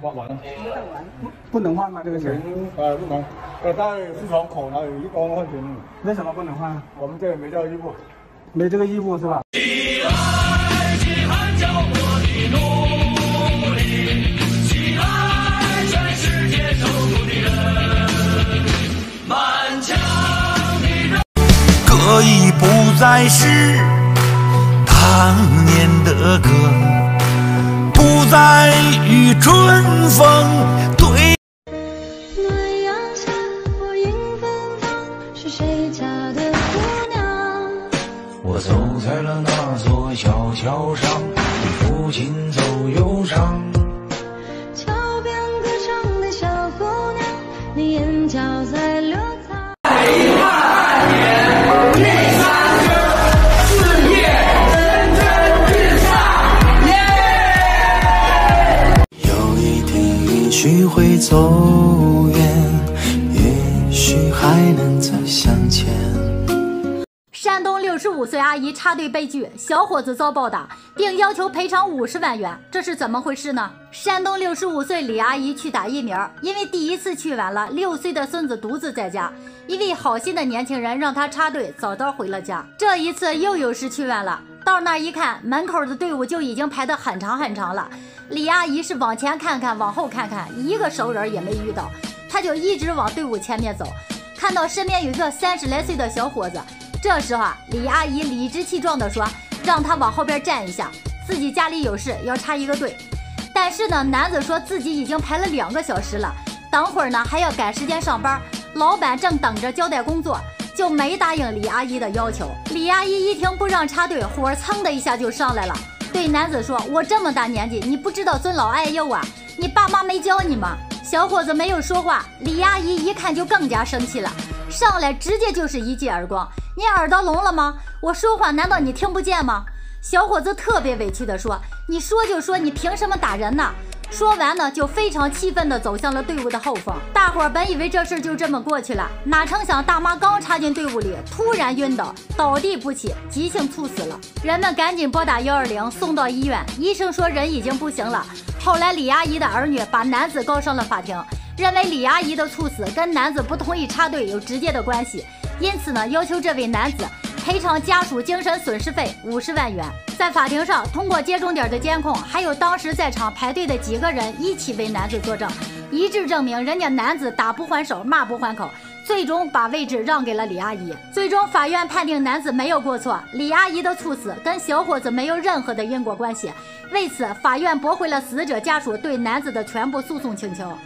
完完了，不能换吗？这个钱？呃，不能，呃，在市场口那有一公块钱，为什么不能换？我们这里没这个义务，没这个义务是吧？歌已不再是当年的歌，不再与春风对。暖阳下，我迎芬芳，是谁家的姑娘？我走在了那座小桥上，与父亲走忧伤。山东六十五岁阿姨插队被拒，小伙子遭暴打，并要求赔偿五十万元，这是怎么回事呢？山东六十五岁李阿姨去打疫苗，因为第一次去晚了，六岁的孙子独自在家，一位好心的年轻人让她插队，早早回了家。这一次又有事去晚了，到那儿一看，门口的队伍就已经排得很长很长了。李阿姨是往前看看，往后看看，一个熟人也没遇到，她就一直往队伍前面走，看到身边有一个三十来岁的小伙子。这时候啊，李阿姨理直气壮地说：“让他往后边站一下，自己家里有事要插一个队。”但是呢，男子说自己已经排了两个小时了，等会儿呢还要赶时间上班，老板正等着交代工作，就没答应李阿姨的要求。李阿姨一听不让插队，火蹭的一下就上来了，对男子说：“我这么大年纪，你不知道尊老爱幼啊？你爸妈没教你吗？”小伙子没有说话，李阿姨一看就更加生气了，上来直接就是一记耳光。你耳朵聋了吗？我说话难道你听不见吗？小伙子特别委屈地说：“你说就说，你凭什么打人呢？”说完呢，就非常气愤地走向了队伍的后方。大伙儿本以为这事就这么过去了，哪成想大妈刚插进队伍里，突然晕倒，倒地不起，急性猝死了。人们赶紧拨打幺二零，送到医院。医生说人已经不行了。后来李阿姨的儿女把男子告上了法庭，认为李阿姨的猝死跟男子不同意插队有直接的关系。因此呢，要求这位男子赔偿家属精神损失费五十万元。在法庭上，通过接种点的监控，还有当时在场排队的几个人一起为男子作证，一致证明人家男子打不还手，骂不还口，最终把位置让给了李阿姨。最终，法院判定男子没有过错，李阿姨的猝死跟小伙子没有任何的因果关系。为此，法院驳回了死者家属对男子的全部诉讼请求。